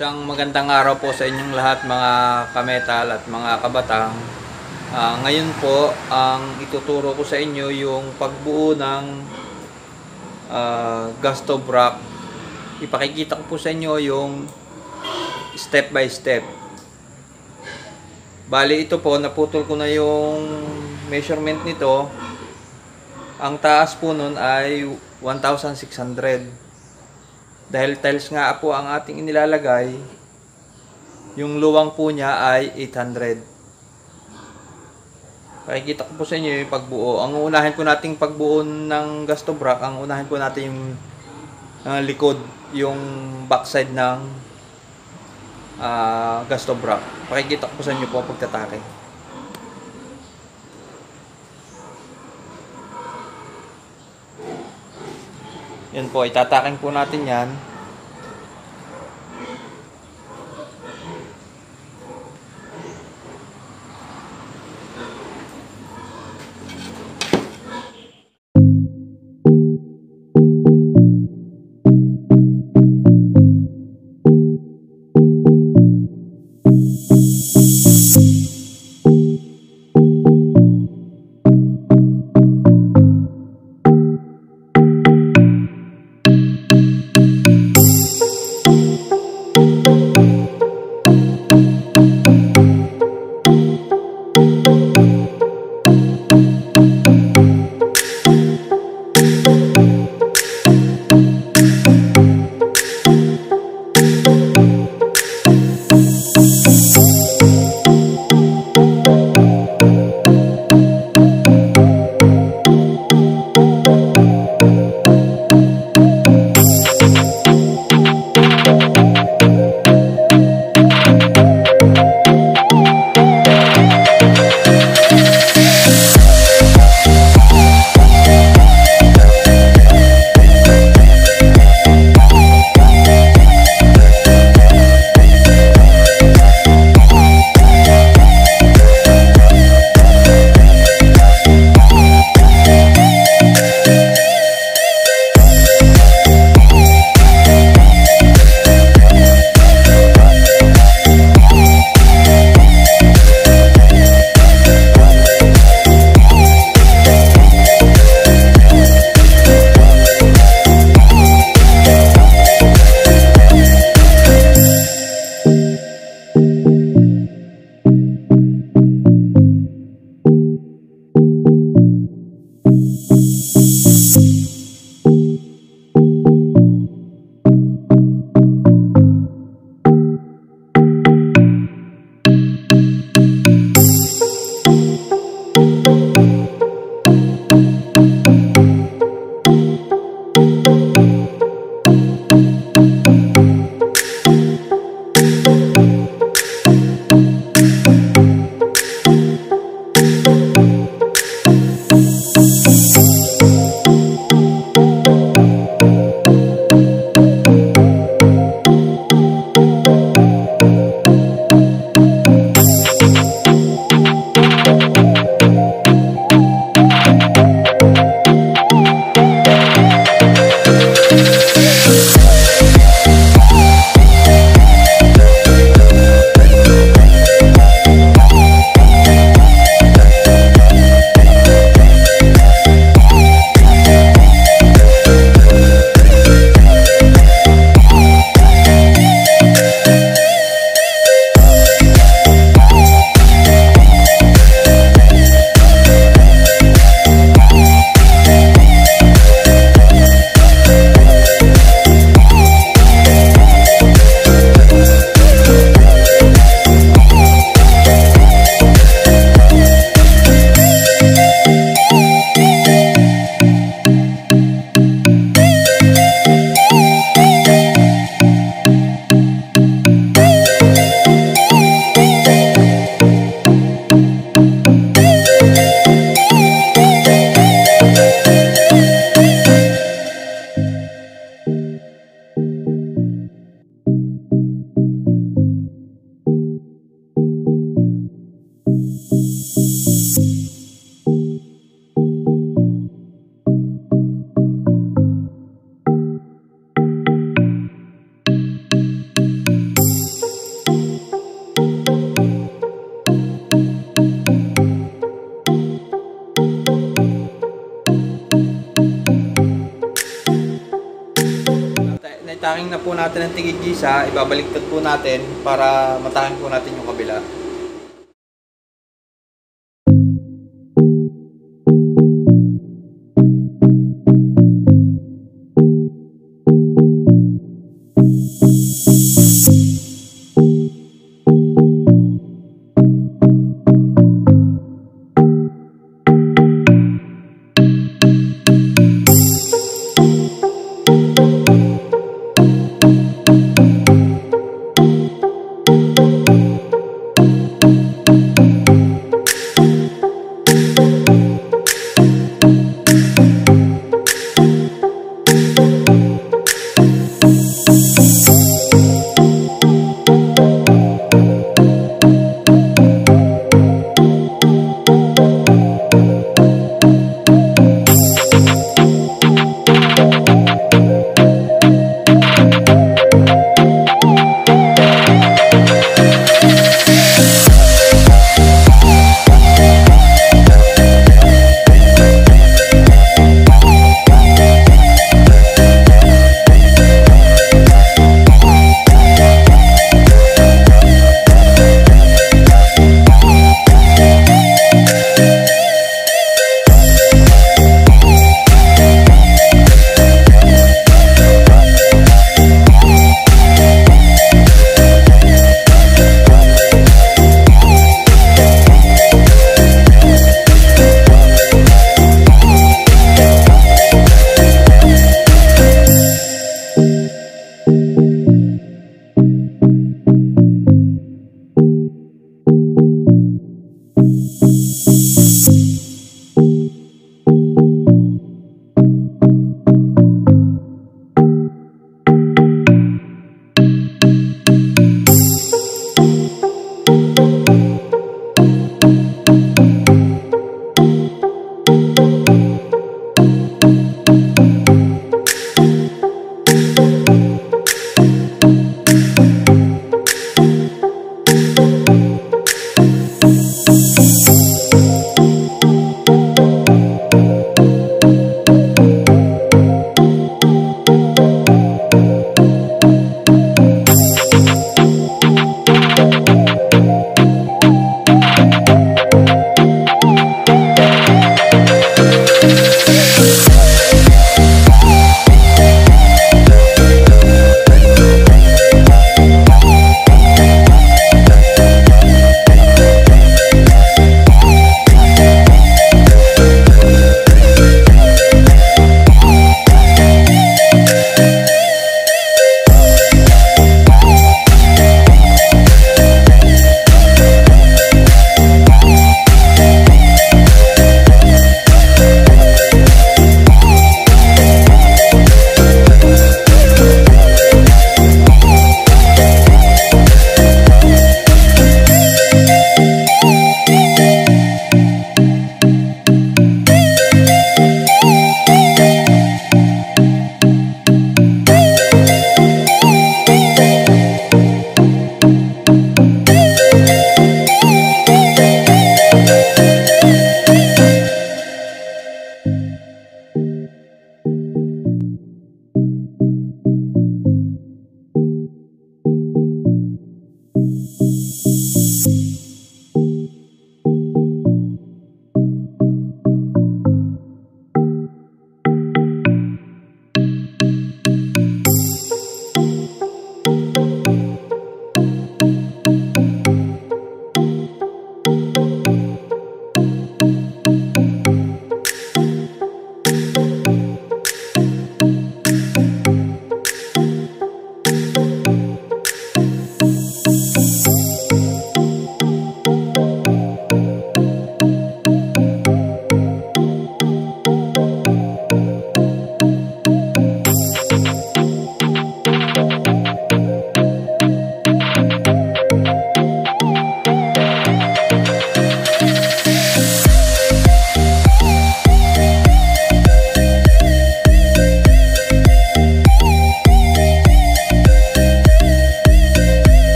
Isang magandang araw po sa inyong lahat mga kametal at mga kabatang. Ah, ngayon po, ang ituturo ko sa inyo yung pagbuo ng ah, gusto brack. Ipakikita ko po sa inyo yung step by step. Bali ito po, naputol ko na yung measurement nito. Ang taas po nun ay 1,600. Dahil tiles nga po ang ating inilalagay, yung luwang po niya ay 800. Pakikita ko po sa inyo yung pagbuo. Ang unahin po nating pagbuo ng gasto brack, ang unahin po natin yung uh, likod, yung backside ng uh, gasto brack. Pakikita ko po sa inyo po pagtatake. Yan po, itataking po natin yan. Natin ang tigigisa, ibabaliktad po natin para matakin po natin yung kabila.